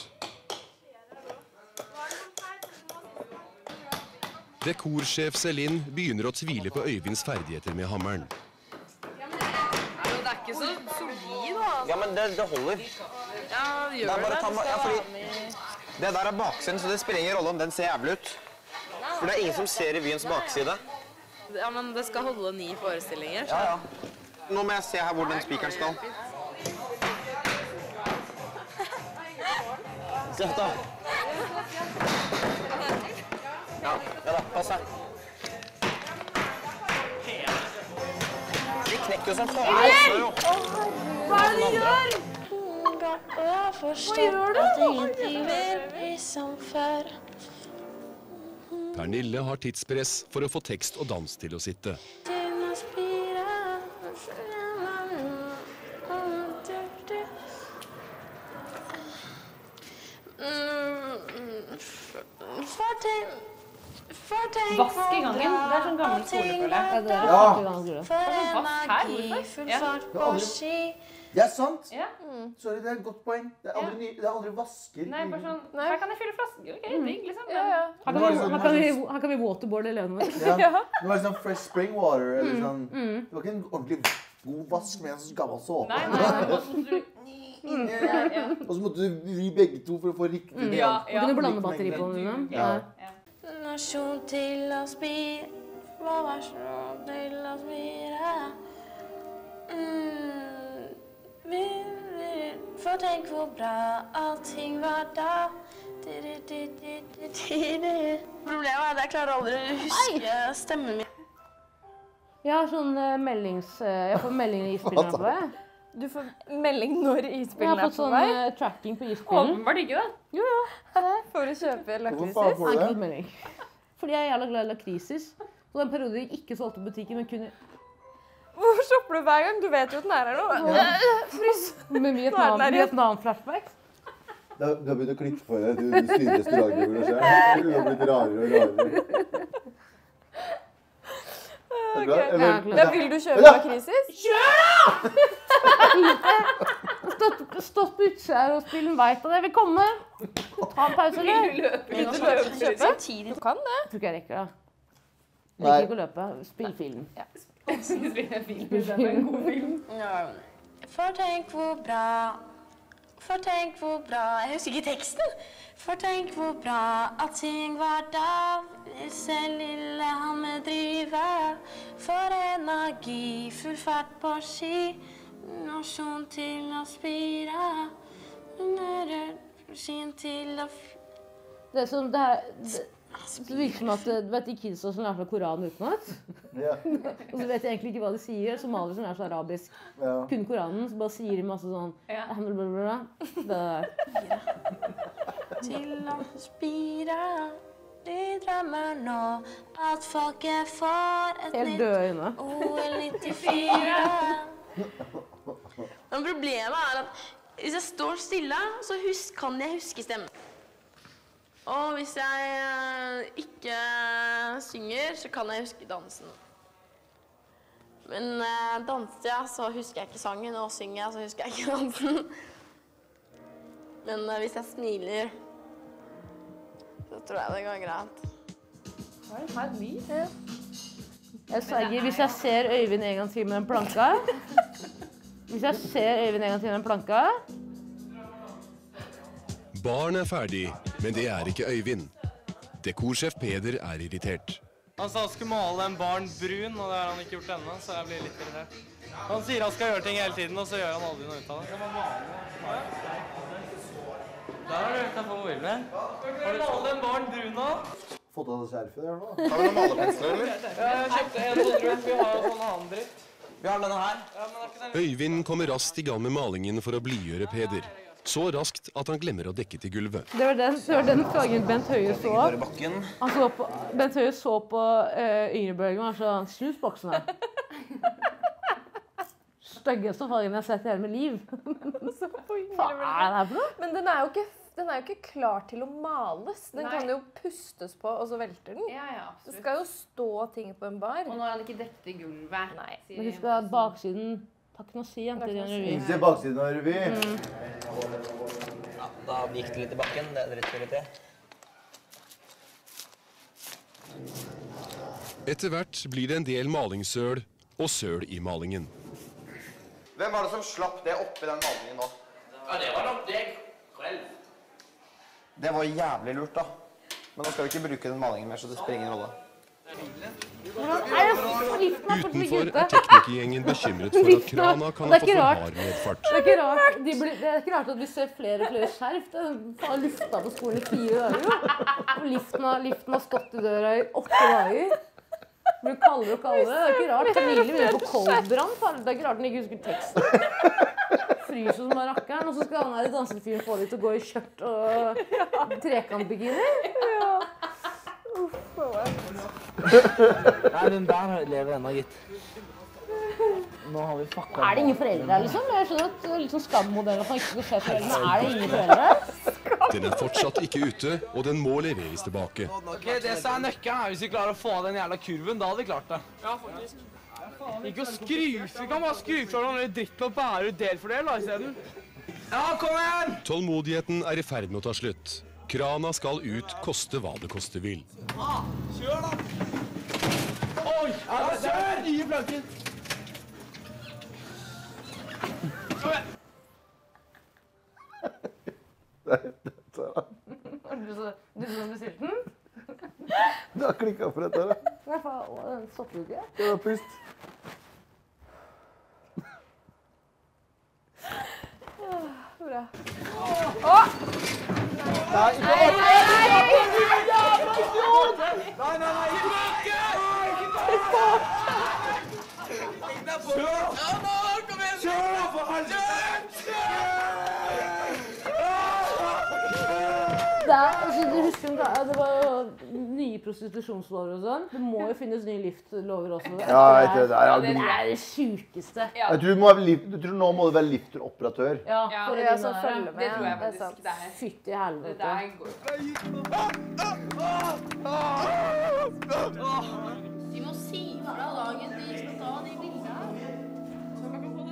Speaker 5: Dekorsjef Selin begynner å tvile på Øyvinds ferdigheter med hammeren.
Speaker 6: Men det er ikke så solid, da.
Speaker 10: Ja, men det, det holder.
Speaker 6: Ja,
Speaker 10: Det
Speaker 6: gjør
Speaker 10: er bare
Speaker 6: det.
Speaker 10: ta
Speaker 6: Det
Speaker 10: ja, fordi- Det der er baksiden, så det spiller ingen rolle om den ser jævlig ut. For det er ingen som ser revyens bakside.
Speaker 6: Ja, men det skal holde ni forestillinger.
Speaker 10: Ja, ja. Nå må jeg se her hvor den spikeren skal. Se da. Ja, ja da, pass her. De knekker jo som faen.
Speaker 8: Hva er det du gjør? Hva gjør du?
Speaker 5: Pernille har tidspress for å få tekst og dans til å sitte.
Speaker 8: Fortell,
Speaker 4: Vask i gangen. Det er sånn gammel skole, føler jeg.
Speaker 2: Ja.
Speaker 4: Hva er sånn vask her? Hvorfor? Ja.
Speaker 1: Det er sant!
Speaker 4: Ja.
Speaker 1: Sorry, det er et godt poeng. Det er aldri, det er aldri vasker.
Speaker 4: Nei, bare sånn Her kan jeg fylle flasker. Ok, digg, liksom.
Speaker 3: Ja, ja.
Speaker 2: Her kan vi, her kan vi, her kan vi waterboarde elevene våre.
Speaker 1: Ja. Det var sånn fresh spring water. Eller
Speaker 2: Mm,
Speaker 1: sånn.
Speaker 2: mm.
Speaker 1: Det var ikke en ordentlig god vask med en sånn gammel såpe.
Speaker 4: Nei,
Speaker 2: Mm.
Speaker 4: Ja.
Speaker 1: Og så måtte du vri begge to for å få riktig
Speaker 2: Mm. Ja, ja. Du kunne blande batteri på den,
Speaker 1: Ja.
Speaker 2: ja.
Speaker 8: Nasjon til å spire Så til å spire? Mm, vi, vi, for tenk hvor bra allting var da. Problemet er at jeg klarer aldri å huske stemmen min.
Speaker 2: Jeg har sånn eh, meldings... eh, jeg får melding i isbilen på vei.
Speaker 3: Du får melding når
Speaker 2: Jeg
Speaker 3: isbilen
Speaker 2: har
Speaker 3: er
Speaker 2: fått
Speaker 3: på
Speaker 2: sånn
Speaker 3: vei.
Speaker 2: eh, tracking på isbilen.
Speaker 4: Åpenbart ikke, da.
Speaker 2: Jo, jo.
Speaker 3: Får du kjøpe
Speaker 2: Hvorfor får du det? Jeg har ikke fått melding. Fordi jeg er jævla glad i lakrisis. Så den perioden jeg ikke solgte butikken, men kunne
Speaker 3: Hvorfor shopper du hver gang? Du vet jo at den er her nå. Ja. Frys.
Speaker 2: Med. Vietnam-flashbacks.
Speaker 1: Du har begynt å klikke for deg. Du, du styrer restauranten du ser. Du har blitt rarere og rarere. Er det bra?
Speaker 3: Ok.
Speaker 1: Eller-
Speaker 3: Ja, vil du kjøre
Speaker 1: Ja.
Speaker 3: Kjør!
Speaker 2: Stått, stått på utsida her og spillen veit at jeg vil komme. Ta en pause, eller?
Speaker 3: Vil du løpe og kjøpe- kjøpe? Du kan det.
Speaker 2: Tror ikke jeg rekker det.
Speaker 3: Nei.
Speaker 2: liker ikke å løpe. Spill film.
Speaker 8: Ja. For tenk hvor bra For tenk hvor bra Jeg husker ikke teksten. For tenk hvor bra at ting var da. Selv lille han med drive. For energi, full fart på ski. Nasjon til å spire. Skien til å f-
Speaker 2: Det er som det er det, det virker som at du vet de kidsa som lærer seg Koranen utenat.
Speaker 1: Ja.
Speaker 2: og så vet de egentlig ikke hva de sier. Somaliere som er så arabisk.
Speaker 1: Ja.
Speaker 2: Kun Koranen. Så bare sier de masse sånn blablabla. Det der.
Speaker 8: til å spire. De drømmer nå at folket får et
Speaker 2: Helt døde øyne.
Speaker 8: OL 94. Men problemet er at hvis jeg står stille, så husk, kan jeg huske stemmen. Og hvis jeg eh, ikke synger, så kan jeg huske dansen. Men eh, danser jeg, så husker jeg ikke sangen, og synger jeg, så husker jeg ikke dansen. Men eh, hvis jeg smiler, så tror jeg det går greit.
Speaker 3: Blir?
Speaker 2: Jeg sverger, hvis jeg ser Øyvind en gang til med den planka Hvis jeg ser Øyvind en gang til med den planka
Speaker 5: Baren er ferdig, men det er ikke Øyvind. Dekorsjef Peder er irritert.
Speaker 9: Han sa han skulle male en barn brun, og det har han ikke gjort ennå, så jeg blir litt irritert. Han sier han skal gjøre ting hele tiden, og så gjør han aldri noe ut av det. Der har du hørt deg på mobilen min. Har du malt en barn brun nå?
Speaker 1: Fått av deg skjerfet der nå?
Speaker 10: Har du noen malerpensler, eller?
Speaker 9: Ja, jeg kjøpte en sånn rundt. Vi har jo sånn annen dritt.
Speaker 10: Vi har denne her.
Speaker 9: Ja, men det er ikke den
Speaker 5: Øyvind kommer raskt i gang med malingen for å blidgjøre Peder. Så raskt at han glemmer å dekke til gulvet.
Speaker 2: Det var den, det var den klagen Bent Høie så. Han så på, Bent Høie så på uh, Yngrebølgen og sa sånn Snus boksene. Styggeste fargen jeg har sett i hele mitt liv. Hva er det her for noe?
Speaker 3: Men den er jo ikke, den er jo ikke klar til å males. Den
Speaker 4: Nei.
Speaker 3: kan jo pustes på, og så velter den.
Speaker 4: Ja, ja,
Speaker 3: det skal jo stå ting på en bar.
Speaker 4: Og nå har han ikke dekket i gulvet.
Speaker 3: Nei.
Speaker 2: Men husk at baksiden Takk å si, jenter. i en revy.
Speaker 1: Ikke se baksiden av revy.
Speaker 13: Ja, da gikk det litt i bakken. Det er rett og slett det.
Speaker 5: Etter hvert blir det en del malingssøl og søl i malingen.
Speaker 10: Hvem var det som slapp det oppi den malingen nå?
Speaker 7: Ja, det var nok deg selv.
Speaker 10: Det var jævlig lurt, da. Men nå skal vi ikke bruke den malingen mer, så det spiller ingen rolle.
Speaker 5: Utenfor er teknikergjengen bekymret for at krana kan ha fått for hard medfart.
Speaker 2: Det er ikke rart, de blir, det er ikke rart at vi ser flere og flere skjerf. Det har lufta på skolen i fire dager. Og liften har, liften har stått i døra i åtte dager. Blir kaldere og kaldere. Det er ikke rart. Camille begynner på koldbrann. Det er ikke rart den ikke husker teksten. Fryser som bare rakkeren. Og så skal han her dansefyren få dem til å gå i skjørt og trekantbikini.
Speaker 7: Nei, den der lever ennå, gitt. Nå har vi fucka
Speaker 2: Er det ingen foreldre her, liksom? Jeg skjønner at det er litt sånn skammodell at man ikke skal se foreldrene. Er det ingen foreldre her?
Speaker 5: Den er fortsatt ikke ute, og den må leveres tilbake.
Speaker 12: Ok, Det som er nøkkelen, er hvis vi klarer å få av den jævla kurven. Da hadde vi klart det.
Speaker 14: Ja, faktisk.
Speaker 12: Ikke å skru Vi kan bare skru fra dritt med og bære ut del for del isteden. Ja, kom igjen!
Speaker 5: Tålmodigheten er i ferd med å ta slutt. Krana skal ut, koste hva det koste vil.
Speaker 12: Kjør, da! Oi! Ja, kjør! Nye
Speaker 2: planken. Det du som- du som bestilte den?
Speaker 1: Det har klikka for dette. her.
Speaker 2: Nei, faen, å, den stopper jo ikke.
Speaker 1: Det var pust.
Speaker 3: Bra.
Speaker 1: Nei, ikke
Speaker 12: Nei, nei, nei, tilbake! Kjør! Kjør, for helvete!
Speaker 2: Det, er, altså, du husker da, det var jo nye prostitusjonslover og sånn. Det må jo finnes nye liftlover også.
Speaker 1: Ja, jeg det er- ja,
Speaker 2: det er det sjukeste.
Speaker 1: Jeg tror, du må være lift, jeg tror nå må du være lifteroperatør.
Speaker 2: Ja,
Speaker 4: Ja,
Speaker 2: for begynne
Speaker 4: så
Speaker 2: følger
Speaker 4: følge med. Det tror jeg faktisk det er.
Speaker 2: Fytti
Speaker 4: Det
Speaker 2: helvete.
Speaker 4: der går
Speaker 15: De må si fra dagen de skal ta de bildene.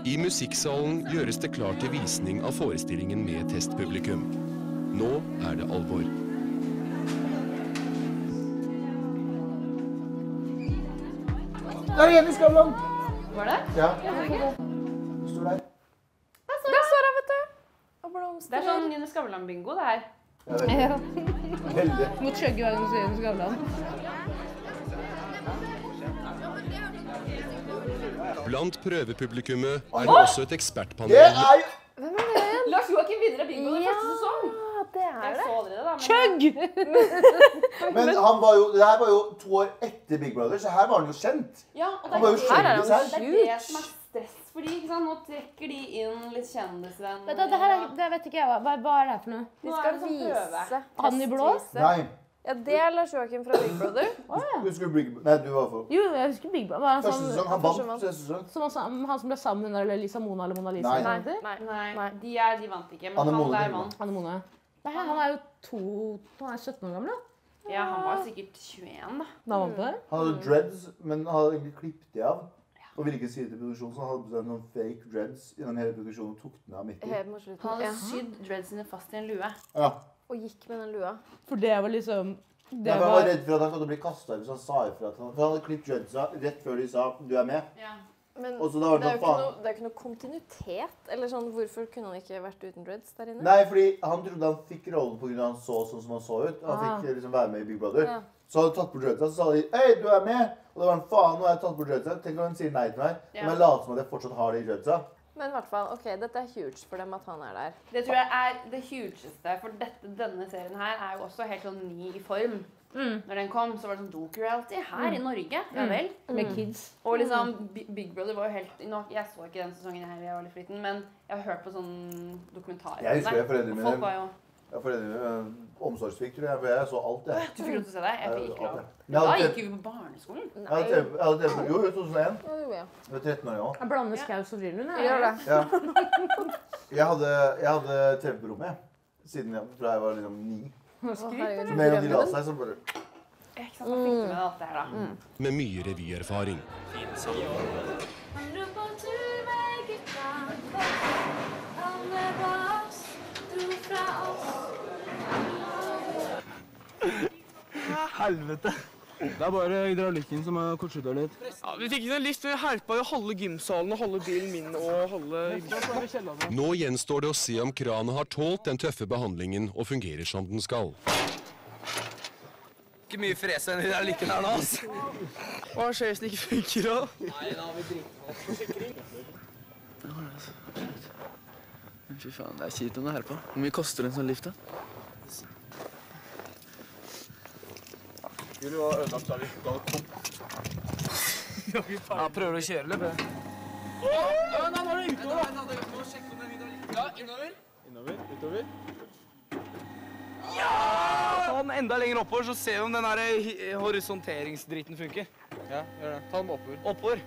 Speaker 5: I musikksalen gjøres det klart til visning av forestillingen med testpublikum. Nå er det alvor.
Speaker 1: Der er Jenny Skavlan!
Speaker 4: Var det?
Speaker 1: Ja. Står der.
Speaker 3: Der står hun, vet du. Og
Speaker 4: Det er sånn Jenny Skavlan-bingo, det her.
Speaker 2: Ja.
Speaker 1: Veldig.
Speaker 2: Må chugge hver gang du ser en Skavlan.
Speaker 5: Blant prøvepublikummet er det også et ekspertpanel.
Speaker 1: Det er?
Speaker 4: Lars Joakim vinner av bingo i første sesong.
Speaker 3: Det er det.
Speaker 4: Chug! men-
Speaker 1: Men han var jo, det her var jo to år etter Big Brother, så her var han jo kjent.
Speaker 4: Ja, og det
Speaker 1: Han var jo
Speaker 4: er
Speaker 1: han her.
Speaker 4: Det er det som er stress for de. Nå trekker de inn litt kjendisvenner.
Speaker 2: Det, det her er, det vet ikke jeg hva, hva, er det her for noe?
Speaker 3: De
Speaker 4: er
Speaker 3: skal
Speaker 4: det sånn prøve.
Speaker 3: vise.
Speaker 2: Han i blå?
Speaker 1: Nei.
Speaker 3: Ja, det er Lars Joakim fra Big Brother.
Speaker 1: Husker du Big Nei, du var for
Speaker 2: Jo, jeg husker Big Brother. Han
Speaker 1: Første
Speaker 2: sånn-
Speaker 1: sesong. Han vant første sesong.
Speaker 2: Som også, han som ble sammen med Lisa Mona eller Mona Lisa?
Speaker 1: Nei.
Speaker 2: det heter?
Speaker 3: Nei.
Speaker 4: Nei, de, er, de vant ikke, men
Speaker 1: Anne
Speaker 4: han
Speaker 1: Mone
Speaker 4: der vant.
Speaker 2: Han er Mona. Nei, han er jo to Han er 17 år gammel, da.
Speaker 4: Ja, han var sikkert 21, da.
Speaker 2: Da var han på det.
Speaker 1: Han hadde dreads, men han hadde egentlig klippet de av. Og ville ikke si det til produksjonen, så han hadde bestemt noen fake dreads gjennom hele produksjonen tok den av midt i.
Speaker 3: Helt mot slutten.
Speaker 4: Han hadde sydd dreadsene fast i en lue.
Speaker 1: Ja.
Speaker 3: Og gikk med den lua.
Speaker 2: For det var liksom
Speaker 1: Nei,
Speaker 2: Det
Speaker 1: for han var
Speaker 2: var
Speaker 1: redd for at han kom til å bli kasta hvis han sa ifra. For han hadde klippet dreadsa rett før de sa 'du er med'.
Speaker 4: Ja.
Speaker 3: Men
Speaker 1: det
Speaker 3: det er jo noe, det er ikke noe kontinuitet. Eller sånn, Hvorfor kunne han ikke vært uten dreads der inne?
Speaker 1: Nei, fordi han trodde han fikk rollen pga. han så sånn som han så ut. Han
Speaker 3: Ah.
Speaker 1: fikk liksom være med i Big Brother.
Speaker 3: Ja.
Speaker 1: Så hadde han tatt bort dreadsa, så sa de 'hei, du er med'. Og da var han 'faen, nå har jeg tatt bort dreadsa'. Tenk om han sier nei til meg.
Speaker 4: Ja.
Speaker 1: Men jeg later som at jeg fortsatt har de dreadsa.
Speaker 3: Men i hvert fall, ok, dette er huge for dem at han er der.
Speaker 4: Det tror jeg er det hugeste, for dette, denne serien her er jo også helt sånn ny i form. Når den kom, så var det sånn doku-reality her
Speaker 2: Mm.
Speaker 4: i Norge. Ja
Speaker 2: Mm. Med kids.
Speaker 4: Og liksom, Big Brother var jo helt nå, Jeg så ikke den sesongen her, jeg var litt liten, men jeg har hørt på sånn dokumentarer.
Speaker 1: Jeg husker
Speaker 4: jeg
Speaker 1: foreldrene
Speaker 4: Og
Speaker 1: mine ja, for øh, omsorgssvikt, tror jeg. For jeg så alt, jeg.
Speaker 4: Du fikk lov til å se det? Jeg fikk ikke lov. da gikk vi på barneskolen.
Speaker 1: TV jeg hadde TV Jo, jo, 2001.
Speaker 3: Ja, det gjorde jeg.
Speaker 1: Jeg var 13 år ja.
Speaker 2: Jeg blander Skaus og Frilund.
Speaker 3: Jeg gjør det.
Speaker 1: Ja. Jeg hadde, hadde TV på rommet, jeg. Siden jeg, fra jeg var liksom ni.
Speaker 3: Å,
Speaker 1: Så med en gang de la seg, så bare
Speaker 4: Ikke sant, da fikk du med deg alt det her, da.
Speaker 5: Med mye revyerfaring.
Speaker 12: Helvete. Det er bare hydraulikken som har kortslutta litt. Ja, vi fikk ikke en lift, men vi herpa jo halve gymsalen og halve bilen min og halve
Speaker 5: Nå gjenstår det å se om kranet har tålt den tøffe behandlingen og fungerer som den skal.
Speaker 12: Ikke mye frese enn hydraulikken her nå, altså. Hva skjer hvis den ikke funker? Nei, da har vi dritforsikring. Fy faen, det er kjipt om det herper. Hvor mye koster en sånn lift, da?
Speaker 7: Skulle jo ødelagt da vi ga det tomt.
Speaker 12: Ja, prøver å kjøre litt. Ja, nei, nå er det utover, da. Ja, innover.
Speaker 7: Innover, utover.
Speaker 12: Ta den enda lenger oppover, så ser vi om den der horisonteringsdritten funker.
Speaker 7: Ja, gjør det. Ta den oppover.
Speaker 12: Oppover.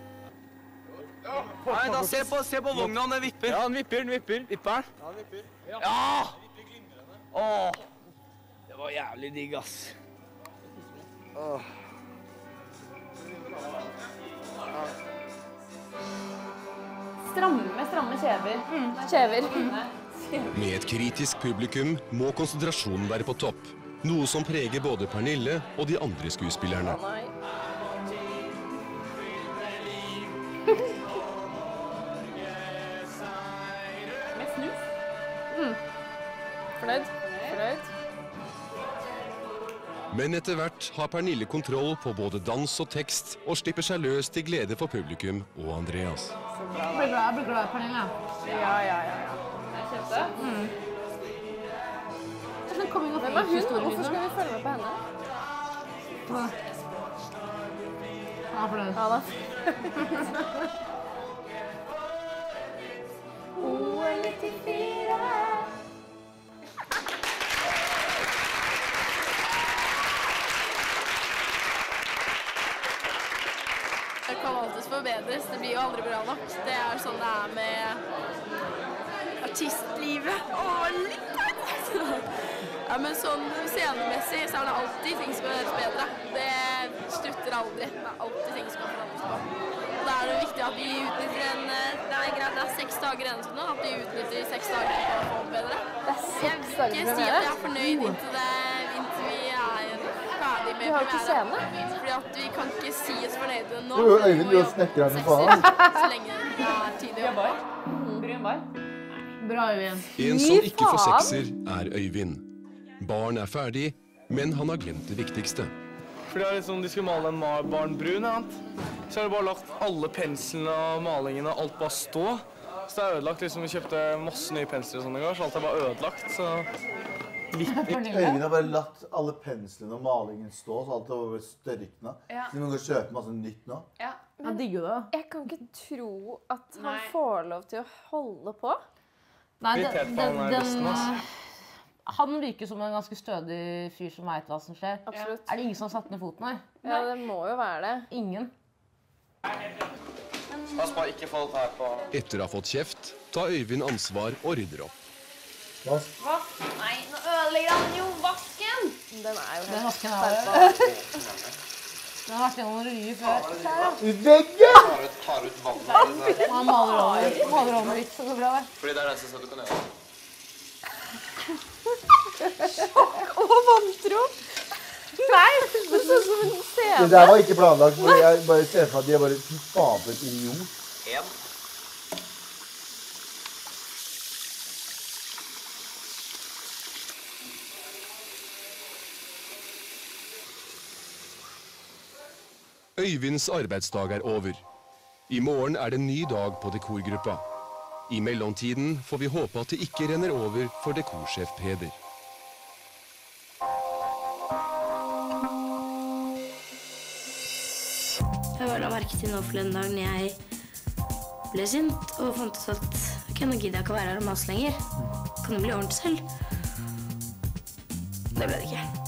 Speaker 12: Nei, da se på, se på vogna om den vipper.
Speaker 7: Ja, den vipper, den vipper.
Speaker 12: Vipper den?
Speaker 7: Ja, den vipper.
Speaker 12: Ja! Åh, det var jævlig digg, ass. Åh.
Speaker 4: Stramme, stramme kjever.
Speaker 3: Kjever.
Speaker 5: Med et kritisk publikum må konsentrasjonen være på topp. Noe som preger både Pernille og de andre skuespillerne. Men etter hvert har Pernille kontroll på både dans og tekst, og slipper seg løs til glede for publikum og Andreas.
Speaker 2: Jeg blir glad, jeg blir glad Pernille.
Speaker 3: Ja, ja, ja. ja.
Speaker 2: Mm.
Speaker 3: Hvem er hun? Hvorfor skal vi følge med på henne?
Speaker 2: Ja, for det.
Speaker 3: Ja da.
Speaker 8: Det kan alltids forbedres. Det blir jo aldri bra nok. Det er sånn det er med artistlivet. Å, litt! Ja, men sånn scenemessig så er det alltid ting som kan gjøres bedre. Det slutter aldri. Det er alltid ting som kan forandres på. Og da er det viktig at vi utnytter en eh, Det er greit, det er seks dager igjen til nå. At vi utnytter seks dager på å få det bedre. Jeg vil ikke si at jeg er fornøyd inntil, det, med
Speaker 3: Du har jo ikke
Speaker 8: scene. Fordi at vi kan ikke si oss fornøyde nå.
Speaker 1: Jo, Øyvind, du
Speaker 8: jobbe
Speaker 1: snekker her for faen.
Speaker 8: Så lenge det er tidlig å jobbe.
Speaker 4: Bar.
Speaker 2: Bra, Øyvind.
Speaker 5: En som ikke får sekser, er Øyvind. Barn er ferdig, men han har glemt det viktigste.
Speaker 12: For det er liksom, De skulle male en barn brun, så har de bare lagt alle penslene og malingene og alt bare stå. Så det er ødelagt. liksom Vi kjøpte masse nye pensler og sånn i går, så alt er bare ødelagt. så... Litt,
Speaker 1: øynene har bare latt alle penslene og malingen stå, så alt er bare størkna.
Speaker 3: Ja.
Speaker 1: Så vi må gå og kjøpe masse nytt nå.
Speaker 3: Ja.
Speaker 2: Det.
Speaker 3: Jeg kan ikke tro at han
Speaker 2: Nei.
Speaker 3: får lov til å holde på.
Speaker 2: Nei, den, den,
Speaker 12: han
Speaker 2: den, han virker som en ganske stødig fyr som veit hva som skjer.
Speaker 3: Absolutt.
Speaker 2: Er det ingen som har satt ned foten her?
Speaker 3: Ja, det må jo være det.
Speaker 2: Ingen.
Speaker 10: Pass på, ikke fall her på
Speaker 5: Etter å ha fått kjeft, tar Øyvind ansvar og rydder opp.
Speaker 4: Hva? Nei, nå ødelegger han jo vasken!
Speaker 3: Den er jo
Speaker 2: Den vasken er det. Den har vært gjennom ryer før.
Speaker 1: Ut veggen!
Speaker 10: Tar ut, tar ut vannet.
Speaker 2: Han maler over, maler over litt, så det går bra. det.
Speaker 10: Fordi det er det eneste du kan gjøre.
Speaker 3: Sjokk og vantro! Nei, det så ut som en
Speaker 1: Det der var ikke planlagt. Jeg bare ser for meg at de er bare fy faen for et idiot.
Speaker 5: Øyvinds arbeidsdag er over. I morgen er det en ny dag på dekorgruppa. I mellomtiden får vi håpe at det ikke renner over for dekorsjef Peder.
Speaker 15: Jeg la merke til nå forleden dag når jeg ble sint og fant ut at ok, nå gidder jeg ikke å være her og mase lenger. Kan det bli ordentlig selv. Det ble det ikke.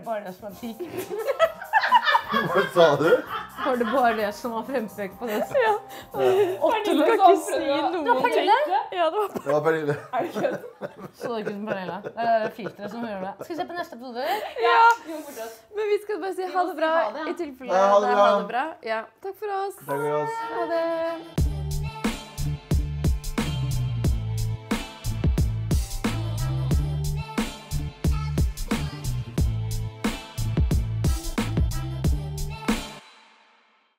Speaker 2: Det bare det som er peak?
Speaker 1: Hva sa du?
Speaker 2: Var det bare det som var frempek på det?
Speaker 3: Ja.
Speaker 2: Åtte
Speaker 3: Pernille
Speaker 2: løk
Speaker 3: kan
Speaker 2: ikke
Speaker 3: si
Speaker 2: Det var Pernille?
Speaker 3: Ja, det var
Speaker 1: Det var Pernille.
Speaker 2: Er det kødd? Så det ikke som Pernille. Det er filteret som gjør det. Skal vi se på neste episode?
Speaker 3: Ja. Men vi skal bare si ha det bra i tilfelle det er
Speaker 1: bra.
Speaker 3: ha det bra. Ja. Takk for oss.
Speaker 1: Takk for oss.
Speaker 3: Ha det.